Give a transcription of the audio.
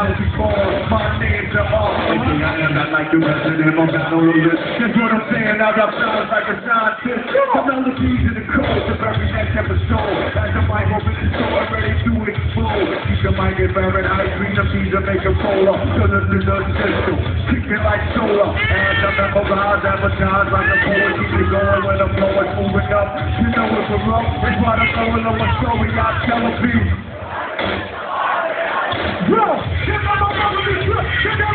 house before. My name's a all. I am not like the rest of them, I'm not no. That's what I'm saying, I got sounds like a scientist. The melodies and the codes of every next episode. As the mic the door, ready to explode. Keep your mind in Fahrenheit, the and make a polar. So the the the system, kick it like solar. And the memorize, advertise like the poet. Keep it going when the flow is moving up. You know it's a rough, it's why I'm going on my story, I tell a beat. Shut up!